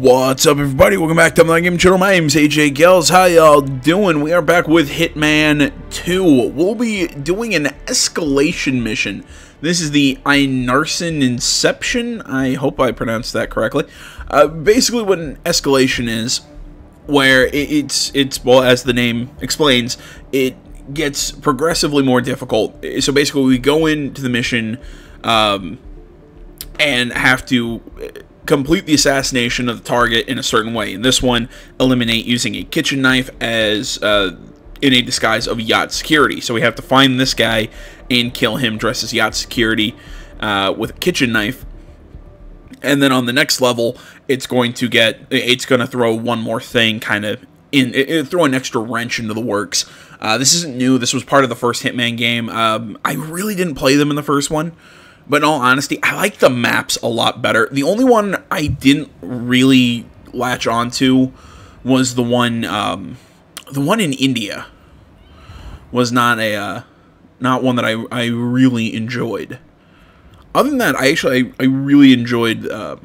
What's up, everybody? Welcome back to my game channel. My name's AJ Gels. How y'all doing? We are back with Hitman 2. We'll be doing an escalation mission. This is the Einarsson Inception. I hope I pronounced that correctly. Uh, basically, what an escalation is, where it's it's well, as the name explains, it gets progressively more difficult. So basically, we go into the mission um, and have to complete the assassination of the target in a certain way. In this one, eliminate using a kitchen knife as uh, in a disguise of yacht security. So we have to find this guy and kill him dressed as yacht security uh, with a kitchen knife. And then on the next level, it's going to get, it's going to throw one more thing kind of in, it, throw an extra wrench into the works. Uh, this isn't new. This was part of the first Hitman game. Um, I really didn't play them in the first one. But in all honesty, I like the maps a lot better. The only one I didn't really latch onto was the one, um, the one in India. Was not a, uh, not one that I, I really enjoyed. Other than that, I actually I, I really enjoyed uh,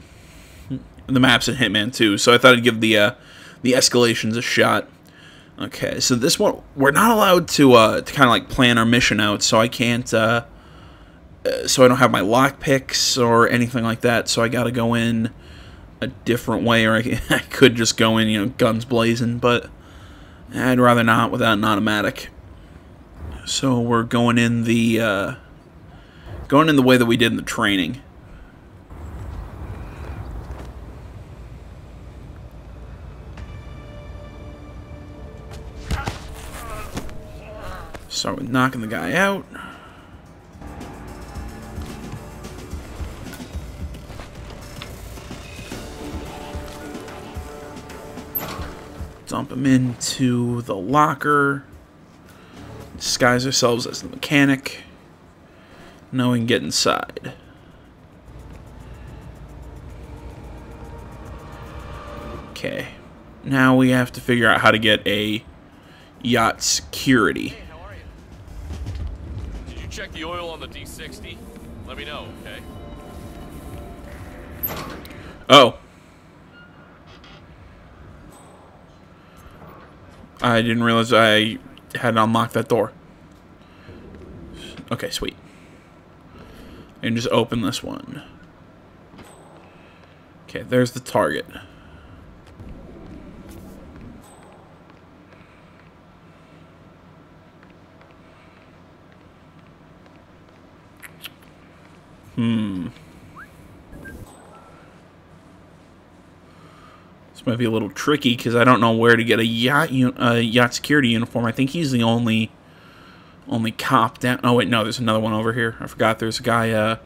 the maps in Hitman 2, so I thought I'd give the uh, the escalations a shot. Okay, so this one we're not allowed to uh, to kind of like plan our mission out, so I can't. Uh, so I don't have my lock picks or anything like that. So I got to go in a different way, or I, I, could just go in, you know, guns blazing. But I'd rather not without an automatic. So we're going in the uh, going in the way that we did in the training. Start with knocking the guy out. Dump him into the locker, disguise ourselves as the mechanic. Now we can get inside. Okay. Now we have to figure out how to get a yacht security. Hey, how are you? Did you check the oil on the D60? Let me know, okay? Oh. I didn't realize I had unlocked that door. Okay, sweet. And just open this one. Okay, there's the target. Hmm. Might be a little tricky because I don't know where to get a yacht yacht security uniform. I think he's the only only cop down. Oh wait, no, there's another one over here. I forgot. There's a guy. Uh,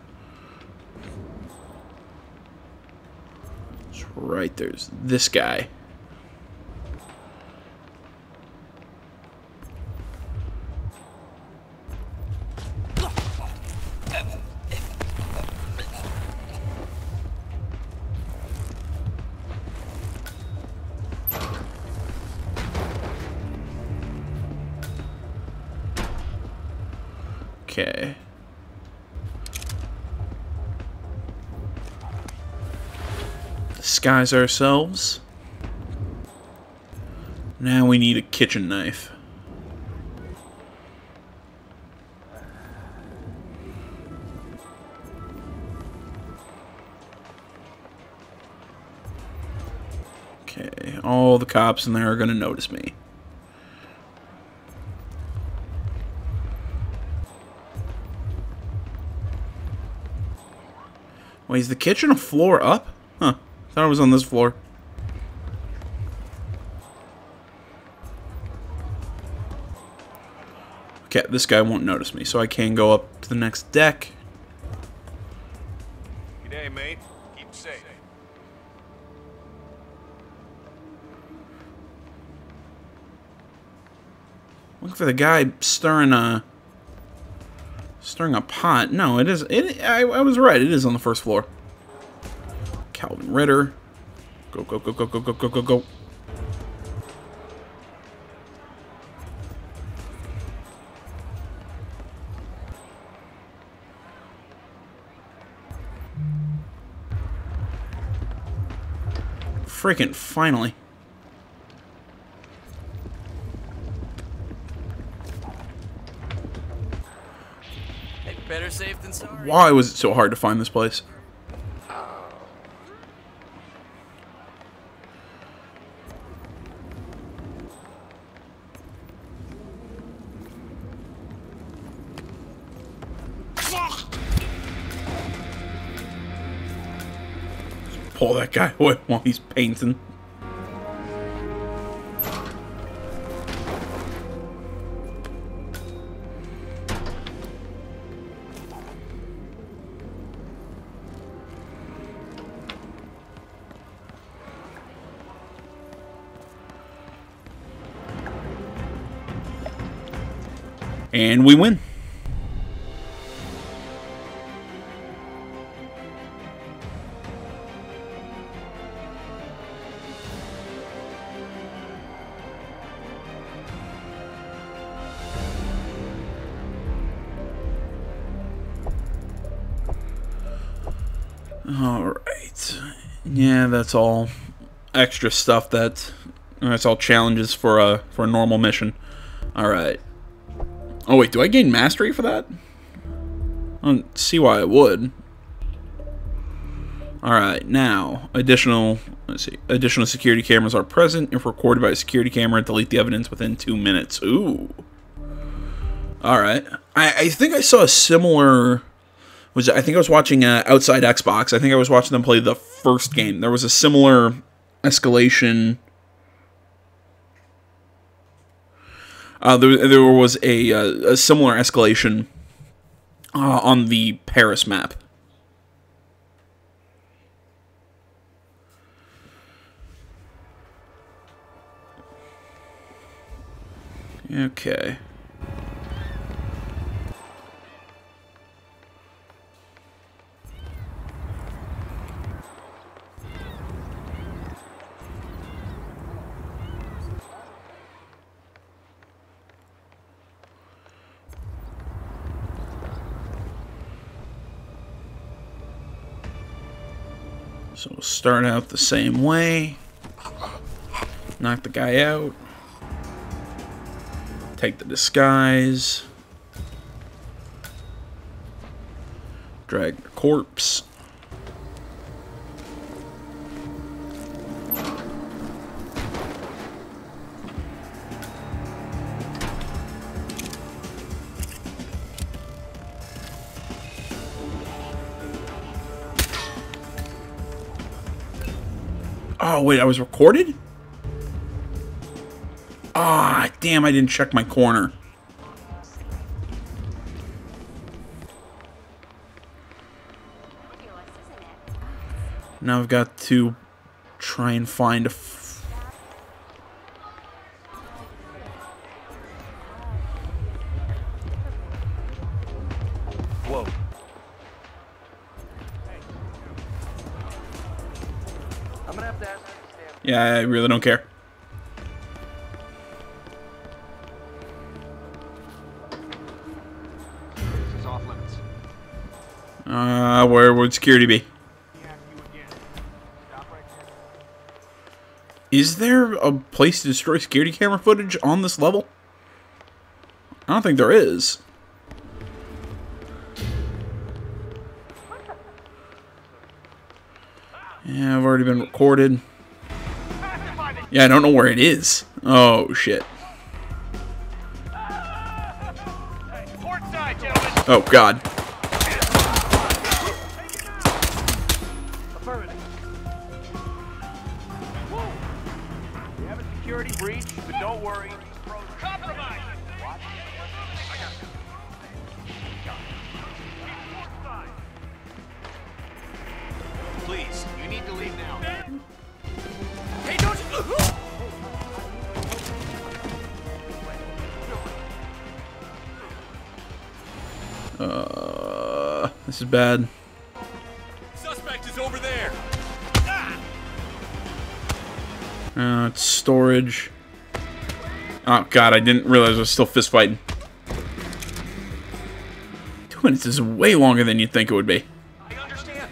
right. There's this guy. Disguise ourselves. Now we need a kitchen knife. Okay, all the cops in there are going to notice me. Wait, is the kitchen a floor up? Thought it was on this floor. Okay, this guy won't notice me, so I can go up to the next deck. G'day, mate. Keep safe. Look for the guy stirring a Stirring a pot. No, it is. It. I, I was right. It is on the first floor. Kalvin Ritter. Go, go, go, go, go, go, go, go, go. freaking finally. Hey, better safe than sorry. Why was it so hard to find this place? That guy while he's painting. And we win. That's all extra stuff that that's all challenges for a for a normal mission. Alright. Oh wait, do I gain mastery for that? I don't see why I would. Alright, now additional let's see. Additional security cameras are present. If recorded by a security camera, delete the evidence within two minutes. Ooh. Alright. I, I think I saw a similar was I think I was watching uh, Outside Xbox. I think I was watching them play the first game. There was a similar escalation. Uh, there, there was a, uh, a similar escalation uh, on the Paris map. Okay. So we'll start out the same way. Knock the guy out. Take the disguise. Drag the corpse. Oh, wait, I was recorded? Ah, damn, I didn't check my corner. Now I've got to try and find a... yeah, I really don't care. This is off limits. Uh, where would security be? Yeah, you again. Stop right there. Is there a place to destroy security camera footage on this level? I don't think there is. Yeah, I've already been recorded. Yeah, I don't know where it is. Oh, shit. Oh, God. This is bad. Suspect is over there. Uh, it's storage. Oh, God, I didn't realize I was still fist fighting. Two minutes is way longer than you'd think it would be. I understand.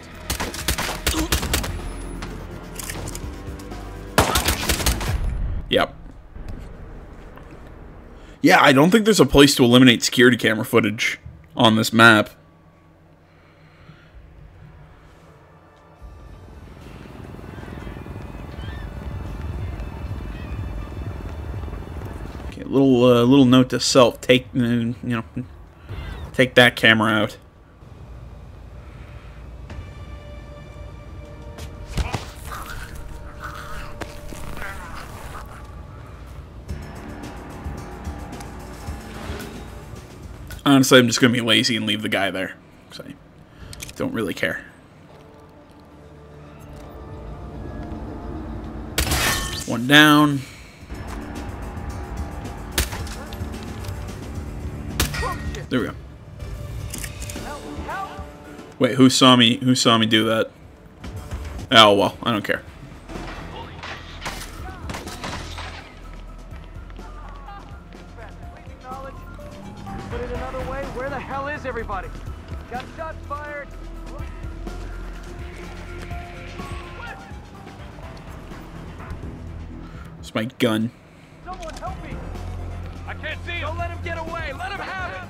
Yep. Yeah, I don't think there's a place to eliminate security camera footage on this map. Little uh, little note to self: take uh, you know, take that camera out. Honestly, I'm just gonna be lazy and leave the guy there. So I don't really care. One down. There we go. Wait, who saw me? Who saw me do that? Oh well, I don't care. Put it another way, where the hell is everybody? Got shots fired. It's my gun. Someone help me! I can't see him. Don't let him get away! Let him have it!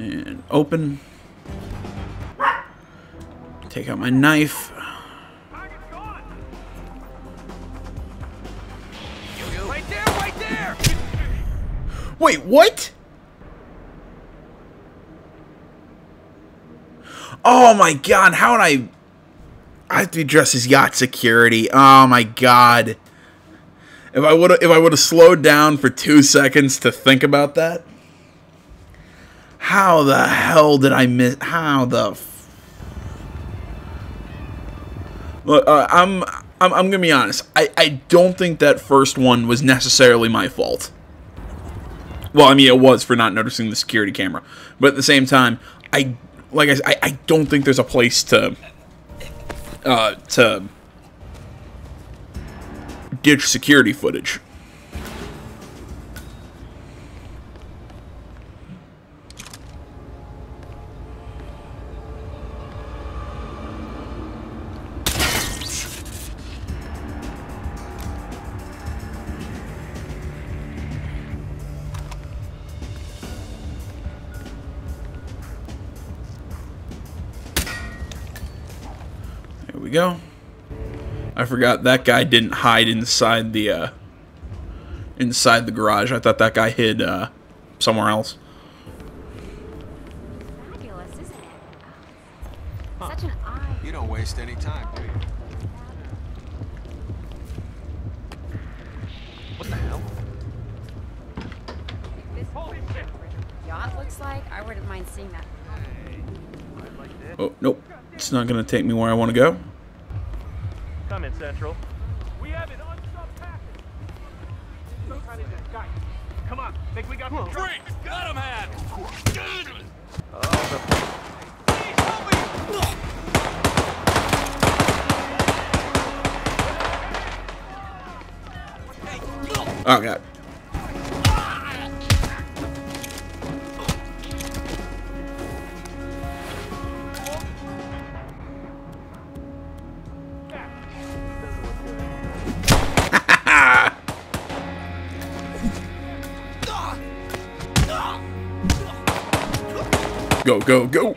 And open. Take out my knife. Right there, right there! Wait, what? Oh my god, how would I... I have to be dressed as yacht security. Oh my god. If I would if I would have slowed down for two seconds to think about that. How the hell did I miss how the f- Look, uh, I'm I'm I'm gonna be honest. I, I don't think that first one was necessarily my fault. Well, I mean, it was for not noticing the security camera, but at the same time, I like I I don't think there's a place to uh to ditch security footage. We go. I forgot that guy didn't hide inside the uh inside the garage. I thought that guy hid uh somewhere else. Fabulous, isn't it? Such an eye. You don't waste any time, do you? What the hell? This Holy shit! yacht looks like. I wouldn't mind seeing that. I like this. Oh, nope. It's not going to take me where I want to go. Come Central. We have an unstopped package. Some kind of guy. Come on, think we got the Freak! Got him, Hat! Oh god. Go, go, go.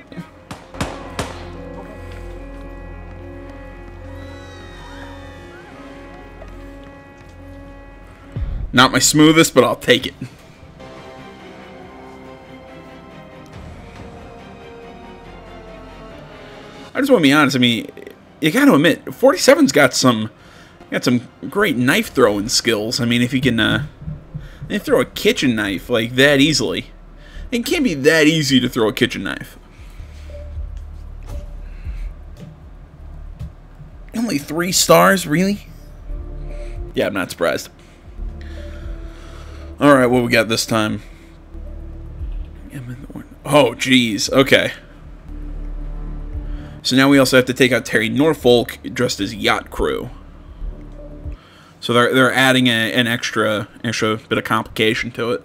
Not my smoothest, but I'll take it. I just want to be honest. I mean, you got to admit, 47's got some got some great knife throwing skills. I mean, if you can uh, throw a kitchen knife like that easily, it can't be that easy to throw a kitchen knife. Only three stars, really? Yeah, I'm not surprised. All right, what we got this time? Oh, geez. Okay. So now we also have to take out Terry Norfolk dressed as yacht crew. So they're they're adding a, an extra extra bit of complication to it.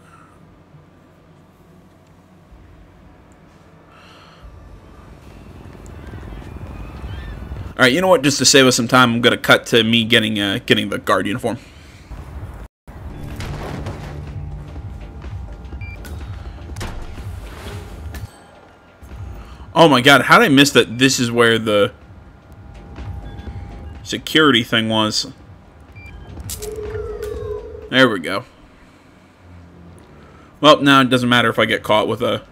Right, you know what? Just to save us some time, I'm gonna cut to me getting uh, getting the guard uniform. Oh my god, how did I miss that this is where the security thing was? There we go. Well, now it doesn't matter if I get caught with a,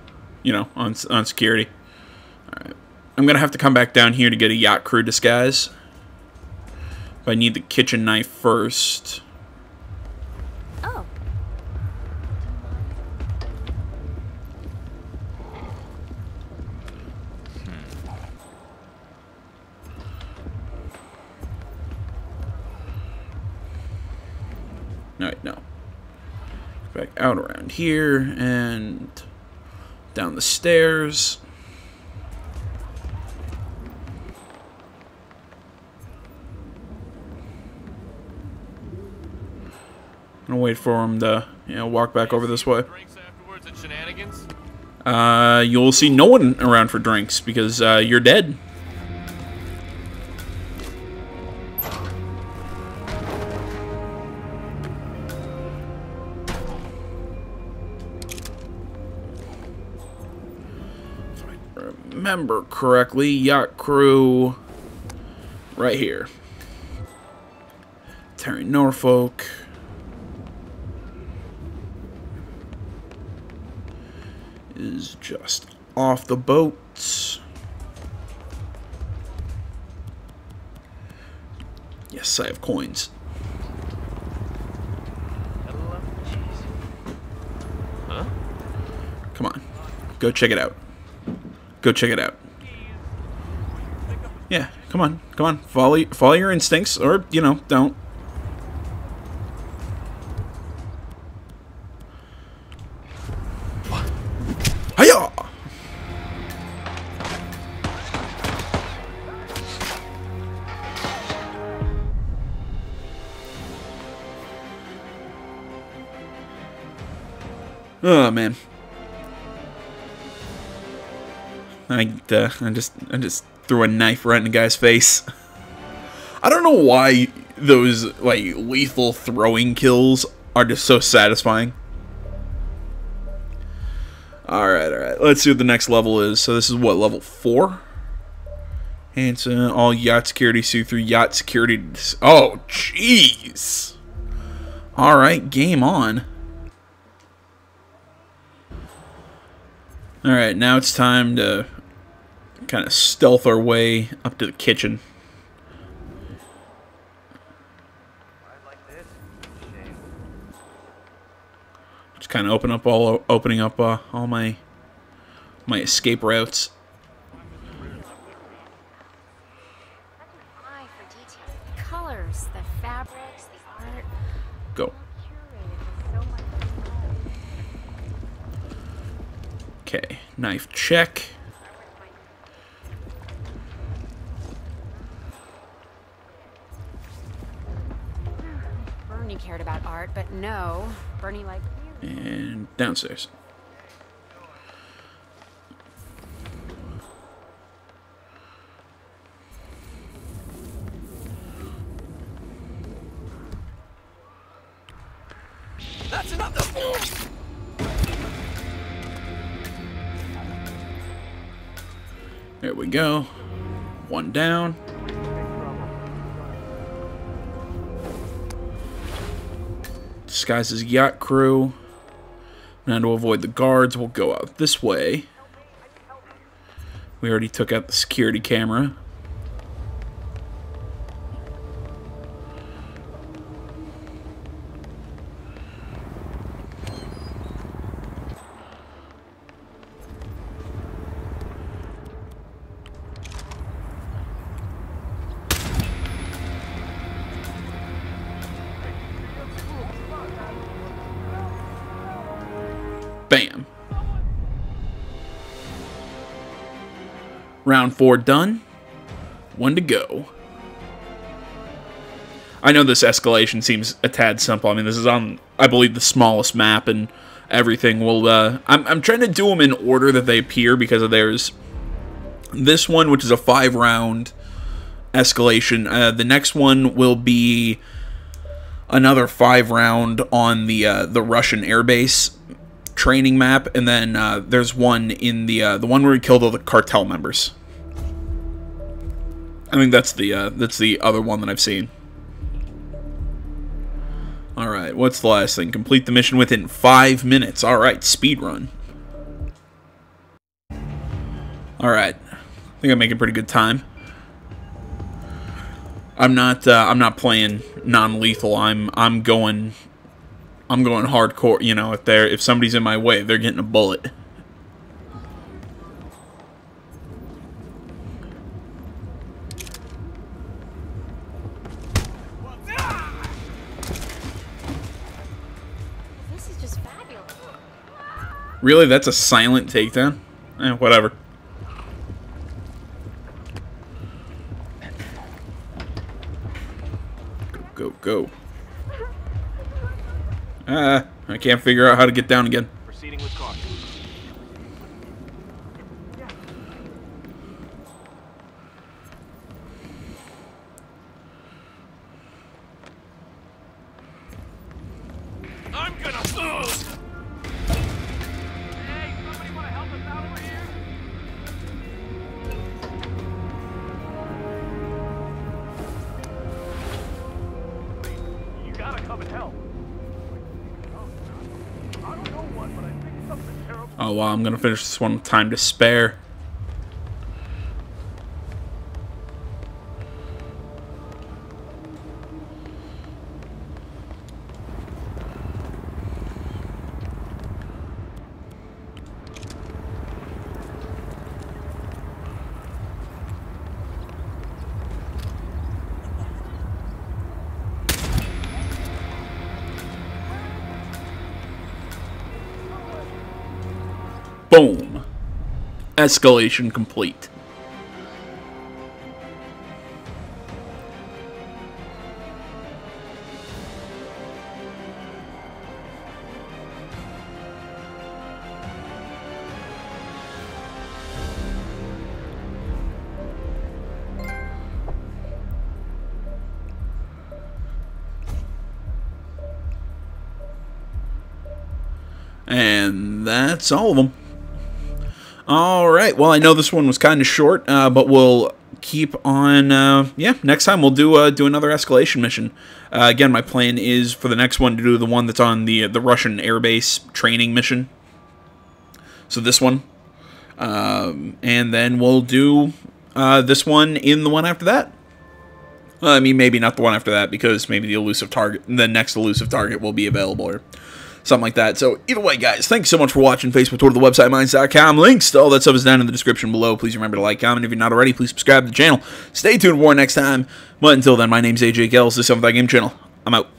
you know, on, on security. I'm going to have to come back down here to get a yacht crew disguise. But I need the kitchen knife first. Oh, No, wait, no. Back out around here and down the stairs. Gonna wait for him to, you know, walk back over this way. Drinks afterwards and shenanigans? Uh, you'll see no one around for drinks because uh, you're dead. If I remember correctly, yacht crew right here. Terry Norfolk. is just off the boat. Yes, I have coins. Come on. Go check it out. Go check it out. Yeah, come on. Come on. Follow follow your instincts or, you know, don't. I uh, just I just threw a knife right in the guy's face. I don't know why those like lethal throwing kills are just so satisfying. Alright, alright. Let's see what the next level is. So this is what, level 4? Hanson, all yacht security, see through yacht security. Oh, jeez. Alright, game on. Alright, now it's time to kind of stealth our way up to the kitchen. Just kind of open up all opening up uh, all my my escape routes. eye for detail. The colors, the fabrics, the art. Go. Curated with so much Okay, knife check. But no. Bernie liked music. And downstairs. That's enough. There we go. One down. Disguises yacht crew. Now to avoid the guards, we'll go out this way. We already took out the security camera. Round four done. One to go. I know this escalation seems a tad simple. I mean, this is on, I believe, the smallest map and everything. Well, uh, I'm, I'm trying to do them in order that they appear because of there's this one, which is a five round escalation. Uh, the next one will be another five round on the uh, the Russian airbase training map, and then uh, there's one in the uh, the one where we killed all the cartel members. I think that's the uh, that's the other one that I've seen. All right, what's the last thing? Complete the mission within five minutes. All right, speed run. All right, I think I'm making pretty good time. I'm not uh, I'm not playing non-lethal. I'm I'm going I'm going hardcore. You know, if they're if somebody's in my way, they're getting a bullet. This is just fabulous. Really, that's a silent takedown. Eh, whatever. Go, go, go. Ah, I can't figure out how to get down again. Proceeding with caution. Oh I'm gonna finish this one with time to spare. Boom. Escalation complete. And that's all of them. All right. Well, I know this one was kind of short, uh, but we'll keep on. Uh, yeah, next time we'll do uh, do another escalation mission. Uh, again, my plan is for the next one to do the one that's on the the Russian airbase training mission. So this one, um, and then we'll do uh, this one in the one after that. I mean, maybe not the one after that because maybe the elusive target, the next elusive target will be available or something like that. So either way, guys, thanks so much for watching. Facebook, Twitter, the website, minds.com. Links to all that stuff is down in the description below. Please remember to like, comment. If you're not already, please subscribe to the channel. Stay tuned for more next time. But until then, my name's AJ. This is That Game Channel. I'm out.